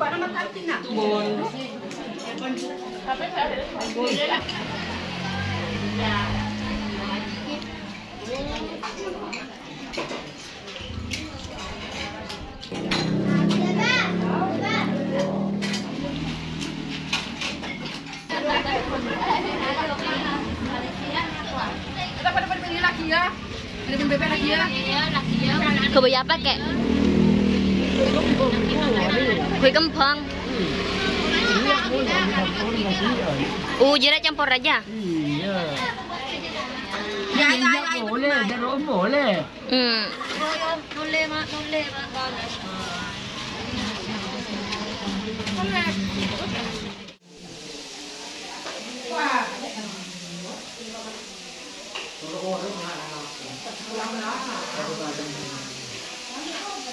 Para matarti na. Bondo. Tapi saya Ya. Kebaya apa kek? Kuih kempang. Oh, jadi campur aja. Iya. Minyak boleh, jeruk boleh. Hmm. Boleh, mak, boleh, mak. Wow.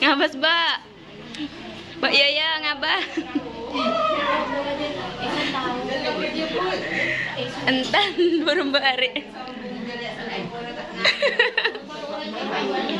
Ngabas, Mbak. Mbak Yaya ngabas. Entan baru Mbak